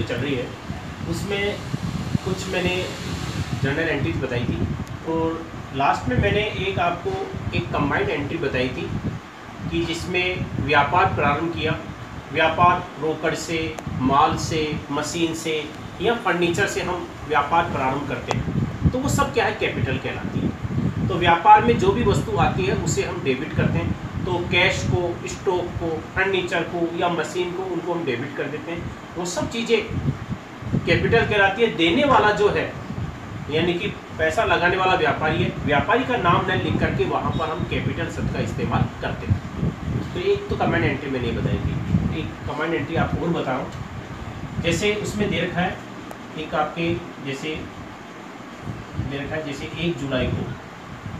जो चल रही है, उसमें कुछ मैंने जनरल एंट्रीज बताई थी और लास्ट में मैंने एक आपको एक कंबाइंड एंट्री बताई थी कि जिसमें व्यापार प्रारंभ किया। व्यापार रोकड़ से, माल से मशीन से या फर्नीचर से हम व्यापार प्रारंभ करते हैं। तो वो सब क्या है? कैपिटल कहलाती है। तो व्यापार में जो भी वस्तु आती है, उसे हम डेबिट करते हैं। तो कैश को स्टॉक को फर्नीचर को या मशीन को उनको हम डेबिट कर देते हैं। वो सब चीज़ें कैपिटल कहलाती है। देने वाला जो है, यानी कि पैसा लगाने वाला व्यापारी है, व्यापारी का नाम न लिख करके वहाँ पर हम कैपिटल शब्द का इस्तेमाल करते हैं। तो एक तो कमेंट एंट्री मैंने बताई थी। एक कमेंट एंट्री आपको और बताऊँ जैसे उसमें दे रखा है, एक आपके जैसे, दे रखा है जैसे एक जुलाई को।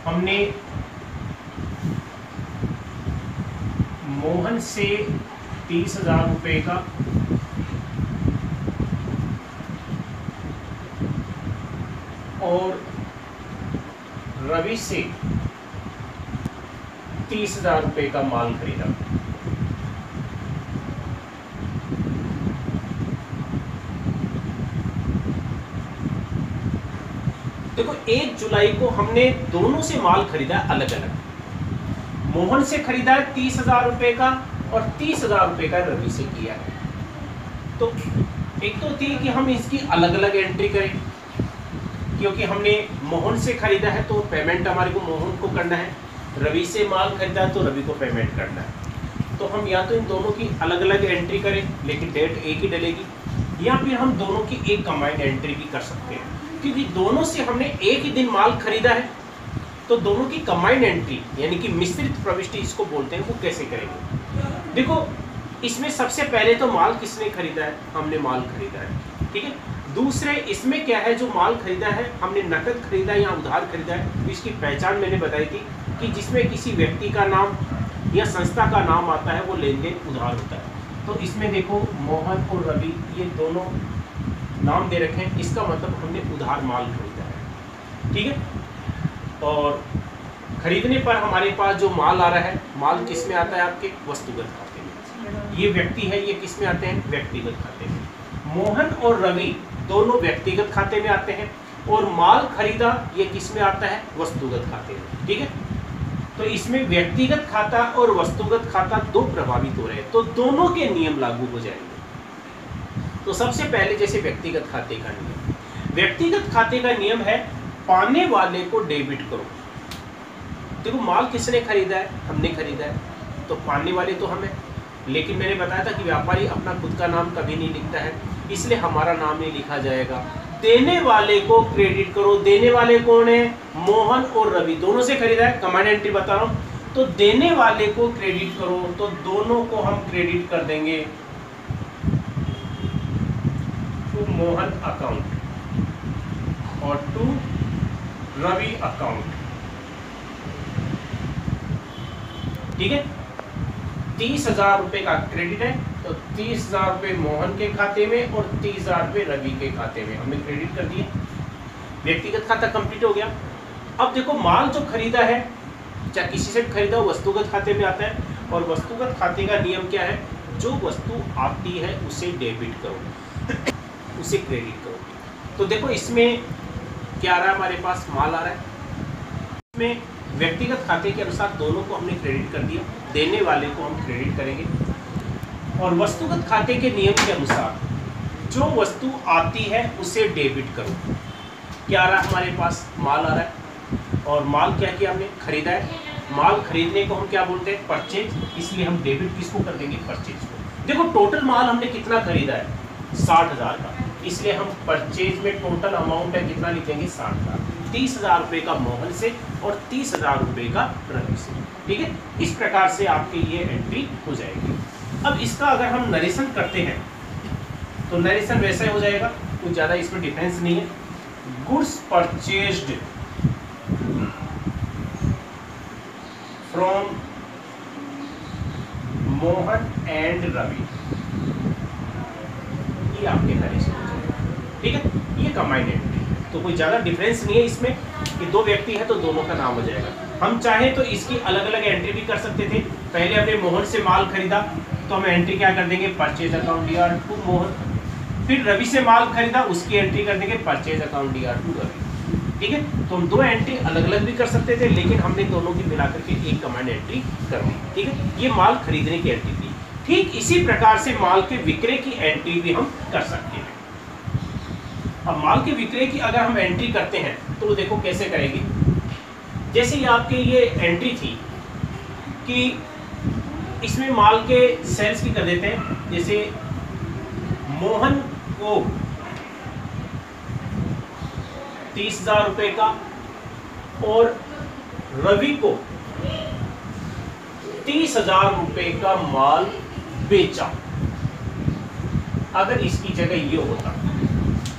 हमने मोहन से तीस हज़ार रुपये का। और रवि से तीस हज़ार रुपये का माल खरीदा। देखो, एक जुलाई को हमने दोनों से माल खरीदा अलग अलग मोहन से खरीदा है तीस हज़ार रुपये का और तीस हज़ार रुपये का रवि से किया है। तो एक तो थी कि हम इसकी अलग अलग एंट्री करें, क्योंकि हमने मोहन से खरीदा है तो पेमेंट हमारे को मोहन को करना है, रवि से माल खरीदा है तो रवि को पेमेंट करना है। तो हम या तो इन दोनों की अलग अलग एंट्री करें, लेकिन डेट एक ही डलेगी, या फिर हम दोनों की एक कंबाइंड एंट्री भी कर सकते हैं। क्योंकि दोनों से हमने एक ही दिन माल खरीदा है तो दोनों की कंबाइंड एंट्री यानी कि मिश्रित प्रविष्टि इसको बोलते हैं, वो कैसे करेंगे? देखो, इसमें सबसे पहले तो माल किसने खरीदा है? हमने माल खरीदा है, ठीक है? दूसरे, इसमें क्या है, जो माल खरीदा है, हमने नकद खरीदा या उधार खरीदा है तो इसकी पहचान मैंने बताई थी कि जिसमें किसी व्यक्ति का नाम या संस्था का नाम आता है, वो लेन देन उधार होता है। तो इसमें देखो, मोहन और रवि, ये दोनों नाम दे रखे हैं, इसका मतलब हमने उधार माल खरीदा है, ठीक है? और खरीदने पर हमारे पास जो माल आ रहा है, माल किसमें आता है आपके? वस्तुगत खाते में। ये व्यक्ति है, ये किसमें आते हैं? व्यक्तिगत खाते में। मोहन और रवि दोनों व्यक्तिगत खाते में आते हैं और माल खरीदा, ये किसमें आता है? वस्तुगत खाते में। ठीक है? तो इसमें व्यक्तिगत खाता और वस्तुगत खाता दो प्रभावित हो रहे हैं। तो दोनों के नियम लागू हो जाएँगे। तो सबसे पहले जैसे व्यक्तिगत खाते का नियम। व्यक्तिगत खाते का नियम है पाने वाले को डेबिट करो। देखो, माल किसने खरीदा है? हमने खरीदा है। तो पाने वाले तो हमें। लेकिन मैंने बताया था कि व्यापारी अपना खुद का नाम कभी नहीं लिखता है, इसलिए हमारा नाम नहीं लिखा जाएगा। देने वाले को क्रेडिट करो। देने वाले कौन है? मोहन और रवि। दोनों से खरीदा है। कमांड एंट्री बता रहा हूँ। तो देने वाले को क्रेडिट करो। तो दोनों को हम क्रेडिट कर देंगे। To Mohan account. और टू रवि अकाउंट ठीक है? तीस हज़ार रुपए का क्रेडिट है तो तीस हज़ार रुपये मोहन के खाते में और तीस हज़ार रुपये रवि के खाते में। हमने क्रेडिट कर दिए व्यक्तिगत खाता कंप्लीट हो गया। अब देखो, माल जो खरीदा है, चाहे किसी से भी खरीदा हो, वस्तुगत खाते में आता है। और वस्तुगत खाते का नियम क्या है? जो वस्तु आती है, उसे डेबिट करो। उसे क्रेडिट करो। तो देखो, इसमें क्या आ रहा है? हमारे पास माल आ रहा है। इसमें व्यक्तिगत खाते के अनुसार दोनों को हमने क्रेडिट कर दिया। देने वाले को हम क्रेडिट करेंगे। और वस्तुगत खाते के नियम के अनुसार, जो वस्तु आती है, उसे डेबिट करो। क्या आ रहा है? हमारे पास माल आ रहा है। और माल क्या किया हमने? खरीदा है। माल खरीदने को हम क्या बोलते हैं? परचेज इसलिए हम डेबिट किसको कर देंगे? परचेज को। देखो टोटल माल हमने कितना खरीदा है? साठ हज़ार का। इसलिए हम परचेज में टोटल अमाउंट है कितना लिखेंगे साठ हज़ार तीस हज़ार रुपये का मोहन से और तीस हज़ार रुपये का रवि से। ठीक है? इस प्रकार से आपकी ये एंट्री हो जाएगी। अब इसका अगर हम नरेशन करते हैं तो नरेशन वैसा ही हो जाएगा। कुछ ज़्यादा इसमें डिफरेंस नहीं है। Goods purchased from Mohan and Ravi. ये आपके नरेशन ठीक है? ये कंबाइंड एंट्री तो कोई ज़्यादा डिफरेंस नहीं है इसमें कि दो व्यक्ति है तो दोनों का नाम हो जाएगा। हम चाहे तो इसकी अलग अलग एंट्री भी कर सकते थे। पहले हमने मोहन से माल खरीदा तो हम एंट्री क्या कर देंगे? Purchase account D R to Mohan. फिर रवि से माल खरीदा, उसकी एंट्री कर देंगे purchase account D R to Ravi. ठीक है? तो हम दो एंट्री अलग अलग भी कर सकते थे, लेकिन हमने दोनों की मिलाकर के एक कमांड एंट्री कर दी। ठीक है? ये माल खरीदने की एंट्री थी। ठीक इसी प्रकार से माल के विक्रय की एंट्री भी हम कर सकते हैं। अब माल के विक्रय की अगर हम एंट्री करते हैं तो वो देखो कैसे करेगी। जैसे ये आपके ये एंट्री थी कि इसमें माल के सेल्स की कर देते हैं, जैसे मोहन को तीस हज़ार रुपए का और रवि को तीस हज़ार रुपये का माल बेचा। अगर इसकी जगह ये होता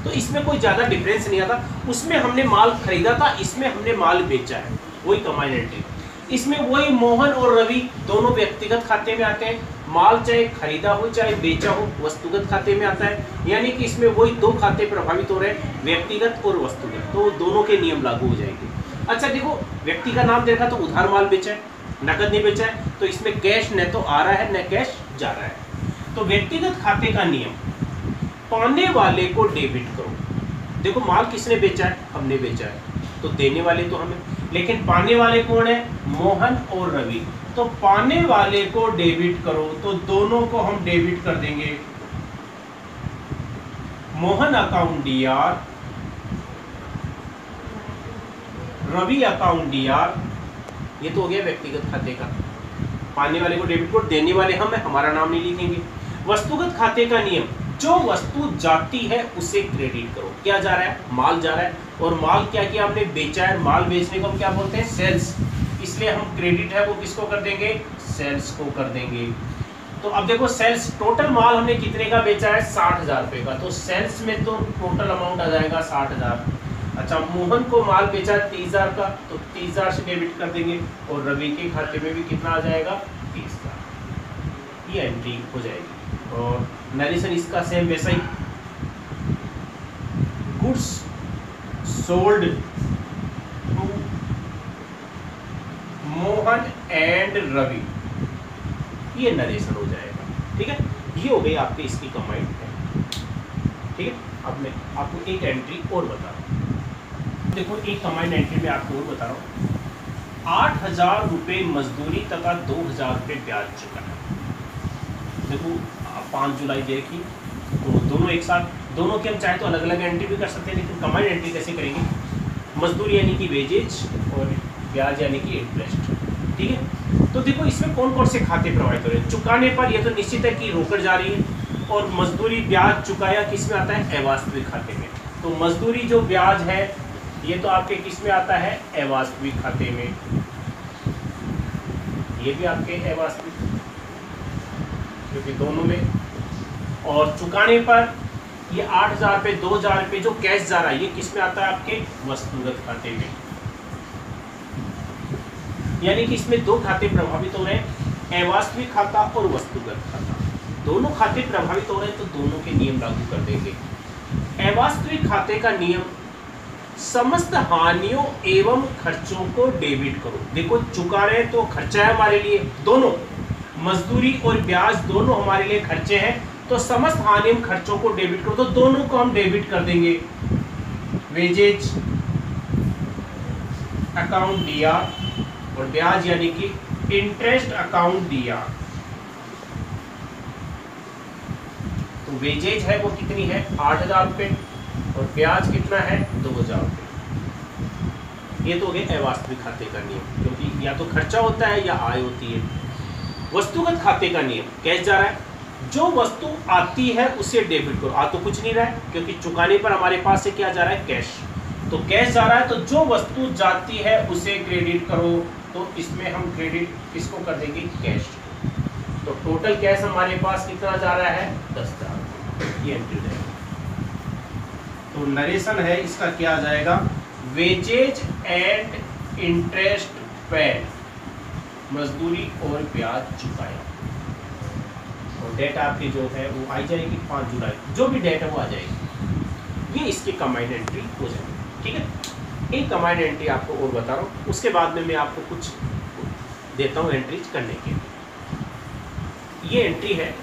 तो इसमें कोई ज़्यादा डिफरेंस नहीं आता। उसमें हमने माल खरीदा था, इसमें हमने माल बेचा है। वही कमाइन एंट्री इसमें वही मोहन और रवि दोनों व्यक्तिगत खाते में आते हैं। माल चाहे खरीदा हो, चाहे बेचा हो, वस्तुगत खाते में आता है। यानी कि इसमें वही दो खाते प्रभावित हो रहे हैं, व्यक्तिगत और वस्तुगत। तो दोनों के नियम लागू हो जाएँगे। अच्छा देखो, व्यक्ति का नाम देखा तो उधार माल बेचा है, नकद नहीं बेचा है। तो इसमें कैश न तो आ रहा है, न कैश जा रहा है। तो व्यक्तिगत खाते का नियम पाने वाले को डेबिट करो। देखो, माल किसने बेचा है? हमने बेचा है। तो देने वाले तो हमें, लेकिन पाने वाले कौन है? मोहन और रवि। तो पाने वाले को डेबिट करो तो दोनों को हम डेबिट कर देंगे। Mohan account D R Ravi account D R ये तो हो गया व्यक्तिगत खाते का। पाने वाले को डेबिट करो, देने वाले हम है, हमारा नाम नहीं लिखेंगे। वस्तुगत खाते का नियम जो वस्तु जाती है, उसे क्रेडिट करो। क्या जा रहा है? माल जा रहा है। और माल क्या किया हमने? बेचा है। माल बेचने को हम क्या बोलते हैं? सेल्स। इसलिए हम क्रेडिट है, वो किसको कर देंगे? सेल्स को कर देंगे। तो अब देखो, सेल्स टोटल माल हमने कितने का बेचा है? साठ हज़ार रुपए का। तो सेल्स में तो टोटल अमाउंट आ जाएगा साठ हज़ार। अच्छा मोहन को माल बेचा है तीस हज़ार का। तो तीस हज़ार से डेबिट कर देंगे। और रवि के खाते में भी कितना आ जाएगा? तीस हज़ार। ये एंट्री हो जाएगी। और नरेशन इसका सेम वैसा ही। Goods sold to Mohan and Ravi. ये नरेशन हो जाएगा, ठीक है? ये हो गई आपकी इसकी कमांड ठीक है? अब मैं आपको एक एंट्री और बता रहा हूँ। देखो, एक कमांड एंट्री में आपको और बता रहा हूँ। आठ हज़ार रुपये मजदूरी तथा दो हज़ार रुपये ब्याज चुका है देखो पाँच जुलाई दे रखी तो दोनों एक साथ, दोनों की हम चाहे तो अलग अलग एंट्री भी कर सकते हैं, लेकिन कमांड एंट्री कैसे करेंगे? मजदूरी यानी कि वेजेज और ब्याज यानी कि इंटरेस्ट ठीक है? तो देखो, इसमें कौन कौन से खाते रहे हैं? चुकाने पर यह तो निश्चित है कि रोकड़ जा रही है, और मजदूरी ब्याज चुकाया किसमें आता है? अवास्तविक खाते में। तो मजदूरी जो ब्याज है, ये तो आपके किसमें आता है? अवास्तविक खाते में। ये भी आपके अवास्तविक, क्योंकि दोनों में और चुकाने पर ये आठ हज़ार रुपये दो हज़ार रुपये जो कैश जा रहा है, ये किसमें आता है आपके वस्तुगत खाते में? यानी कि इसमें दो खाते प्रभावित हो रहे हैं, अवास्तविक खाता और वस्तुगत खाता। दोनों खाते प्रभावित हो रहे हैं तो दोनों के नियम लागू कर देंगे। अवास्तविक खाते का नियम, समस्त हानियों एवं खर्चों को डेबिट करो। देखो, चुका रहे तो खर्चा है हमारे लिए, दोनों। मजदूरी और ब्याज दोनों हमारे लिए खर्चे हैं। तो समस्त हानि खर्चों को डेबिट करो तो दोनों को हम डेबिट कर देंगे। वेजेज अकाउंट दिया और ब्याज, यानी कि इंटरेस्ट अकाउंट दिया। तो वेजेज है, वो कितनी है? आठ हज़ार रुपये और ब्याज कितना है? दो हज़ार रुपये ये तो हो गए अवास्तविक खाते का नियम, क्योंकि या तो खर्चा होता है या आय होती है। वस्तुगत खाते का नियम, कैश जा रहा है? जो वस्तु आती है, उसे डेबिट करो। आ तो कुछ नहीं रहा क्योंकि चुकाने पर हमारे पास से क्या जा रहा है? कैश तो कैश जा रहा है तो जो वस्तु जाती है, उसे क्रेडिट करो। तो इसमें हम क्रेडिट किसको कर देंगे? कैश तो टोटल कैश हमारे पास कितना जा रहा है? दस हज़ार तो नरेशन है, इसका क्या आ जाएगा? वेजेज एंड इंटरेस्ट पेड मजदूरी और ब्याज चुकाया। और डेट आपकी जो है वो आई जाएगी पाँच जुलाई जो भी डेट है वो आ जाएगी। ये इसकी कमांड एंट्री हो जाएगी। ठीक है? एक कमांड एंट्री आपको और बता रहा हूँ। उसके बाद में मैं आपको कुछ देता हूँ एंट्रीज करने के ये एंट्री है,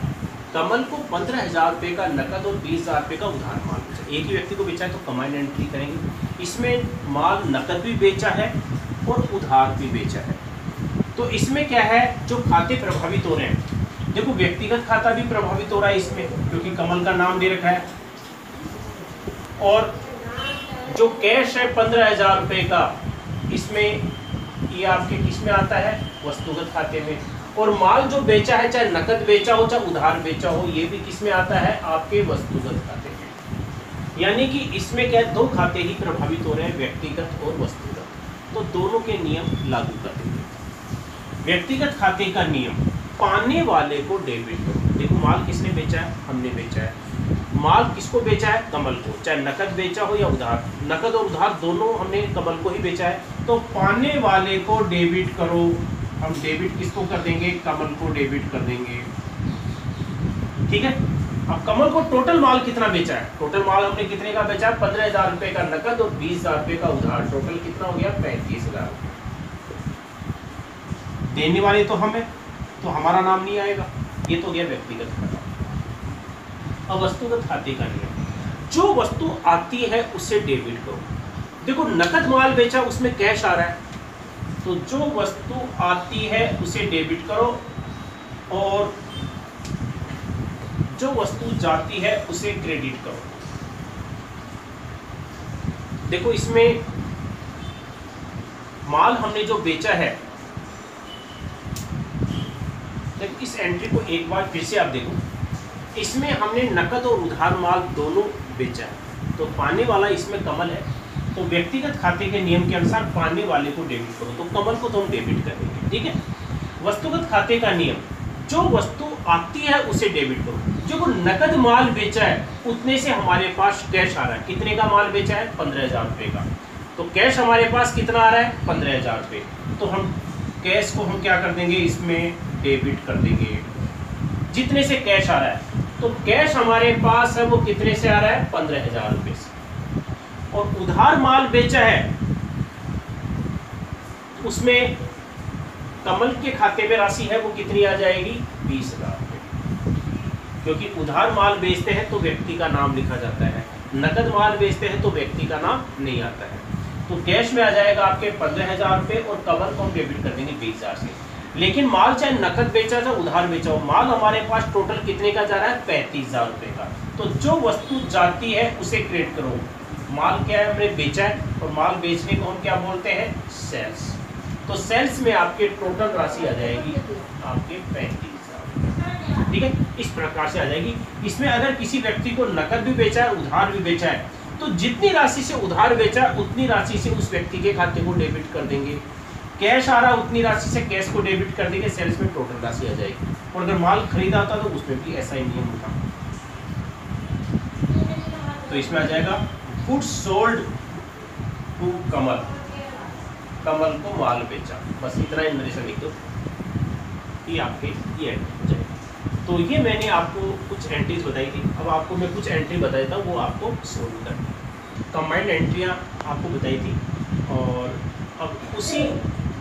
कमल को पंद्रह हज़ार रुपये का नकद और बीस हज़ार रुपये का उधार माल बेचा एक ही व्यक्ति को बेचा है तो कमांड एंट्री करेंगे। इसमें माल नकद भी बेचा है और उधार भी बेचा है। तो इसमें क्या है? जो खाते प्रभावित हो रहे हैं देखो, व्यक्तिगत खाता भी प्रभावित हो रहा है इसमें, क्योंकि कमल का नाम दे रखा है। और जो कैश है पंद्रह हज़ार रुपये का, इसमें ये आपके किसमें आता है? वस्तुगत खाते में। और माल जो बेचा है, चाहे नकद बेचा हो, चाहे उधार बेचा हो, ये भी किसमें आता है? आपके वस्तुगत खाते में। यानी कि इसमें क्या दो खाते ही प्रभावित हो रहे हैं, व्यक्तिगत और वस्तुगत। तो दोनों के नियम लागू कर देंगे व्यक्तिगत खाते का नियम पाने वाले को डेबिट देखो, माल किसने बेचा है? हमने बेचा है। माल किसको बेचा है? कमल को। चाहे नकद बेचा हो या उधार। नकद और उधार दोनों हमने कमल को ही बेचा है। तो पाने वाले को डेबिट करो। हम डेबिट किसको कर देंगे? कमल को डेबिट कर देंगे। ठीक है? अब कमल को टोटल माल कितना बेचा है? टोटल माल हमने कितने का बेचा है? पंद्रह हज़ार रुपए का नकद और बीस हज़ार रुपए का उधार। टोटल कितना हो गया? पैंतीस हज़ार। देने वाले तो हम है। तो हमारा नाम नहीं आएगा। ये तो गया व्यक्तिगत खाता अब वस्तुगत खाते का नियम। जो वस्तु आती है, उसे डेबिट करो। देखो, नकद माल बेचा, उसमें कैश आ रहा है। तो जो वस्तु आती है, उसे डेबिट करो। और जो वस्तु जाती है, उसे क्रेडिट करो। देखो, इसमें माल हमने जो बेचा है देखो इस एंट्री को एक बार फिर से आप देखो, इसमें हमने नकद और उधार माल दोनों बेचा है। तो पाने वाला इसमें कमल है। तो व्यक्तिगत खाते के नियम के अनुसार पाने वाले को डेबिट करो। तो कमल को तो हम डेबिट करेंगे ठीक है? वस्तुगत खाते का नियम, जो वस्तु आती है उसे डेबिट करो। जो नकद माल बेचा है, उतने से हमारे पास कैश आ रहा है। कितने का माल बेचा है? पंद्रह हज़ार रुपये का। तो कैश हमारे पास कितना आ रहा है? पंद्रह हज़ार रुपये तो हम कैश को हम क्या कर देंगे? इसमें डेबिट कर देंगे। जितने से कैश आ रहा है तो कैश हमारे पास है, वो कितने से आ रहा है? पंद्रह हज़ार रुपये से। और उधार माल बेचा है उसमें कमल के खाते में राशि है, वो कितनी आ जाएगी? बीस हज़ार क्योंकि उधार माल बेचते हैं तो व्यक्ति का नाम लिखा जाता है। नकद माल बेचते हैं तो व्यक्ति का नाम नहीं आता है। तो कैश में आ जाएगा आपके पंद्रह हज़ार रुपये और कमल को हम डेबिट कर देंगे बीस हज़ार से। लेकिन माल चाहे नकद बेचा जाए उधार बेचा हो, माल हमारे पास टोटल कितने का जा रहा है? पैंतीस हज़ार रुपये का। तो जो वस्तु जाती है, उसे क्रेडिट करो। माल क्या है? हमने बेचा है, और माल बेचने को हम क्या बोलते हैं? सेल्स तो सेल्स में आपके टोटल राशि आ जाएगी आपके पैंतीस ठीक है? इस प्रकार से आ जाएगी। इसमें अगर किसी व्यक्ति को नकद भी बेचा है, उधार भी बेचा है तो जितनी राशि से उधार बेचा, उतनी राशि से उस व्यक्ति के खाते को डेबिट कर देंगे। कैश आ रहा, उतनी राशि से कैश को डेबिट कर देंगे सेल्स में टोटल राशि आ जाएगी। और अगर माल खरीदा था तो उसमें भी ऐसा ही नियम होता तो इसमें आ जाएगा good sold to Kamal. Kamal को माल बेचा। बस इतना नरेशन लिख दो। आपके, ये एंट्री तो ये मैंने आपको कुछ एंट्रीज बताई थी। अब आपको मैं कुछ एंट्री बताया था वो आपको सोल्व करनी कंबाइंड एंट्रियाँ आपको बताई थी। और अब उसी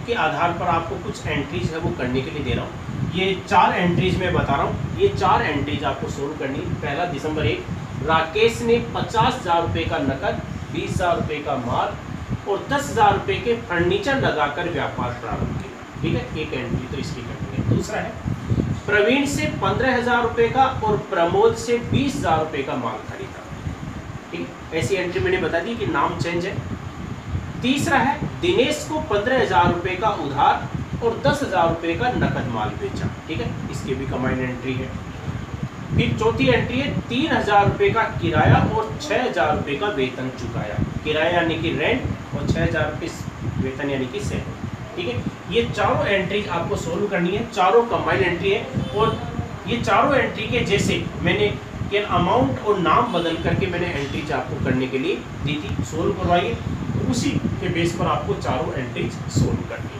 के आधार पर आपको कुछ एंट्रीज है वो करने के लिए दे रहा हूँ। ये चार एंट्रीज मैं बता रहा हूँ। ये चार एंट्रीज आपको सोल्व करनी पहला दिसंबर एक, राकेश ने पचास हज़ार रुपये का नकद, बीस हज़ार रुपये का माल और दस हज़ार रुपये के फर्नीचर लगाकर व्यापार प्रारंभ किया। ठीक है? एक एंट्री तो इसकी करनी है। दूसरा है, प्रवीण से पंद्रह हज़ार रुपये का और प्रमोद से बीस हज़ार रुपये का माल खरीदा। ठीक? ऐसी एंट्री मैंने बता दी कि नाम चेंज है। तीसरा है, दिनेश को पंद्रह हज़ार रुपये का उधार और दस हज़ार रुपये का नकद माल बेचा। ठीक है? इसकी भी कमांड एंट्री है। फिर चौथी एंट्री है, तीन हज़ार रुपये का किराया और छः हज़ार रुपये का वेतन चुकाया। किराया यानी कि रेंट और छः हज़ार रुपये वेतन यानी कि सैलरी ठीक है? ये चारों एंट्री आपको सोल्व करनी है। चारों कंबाइंड एंट्री है और ये चारों एंट्री के जैसे मैंने केवल अमाउंट और नाम बदल करके मैंने एंट्रीज आपको करने के लिए दी थी। सोल्व करवाइए। उसी के बेस पर आपको चारों एंट्रीज सोल्व करनी है।